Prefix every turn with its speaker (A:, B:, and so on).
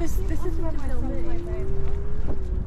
A: This, this is where my film is.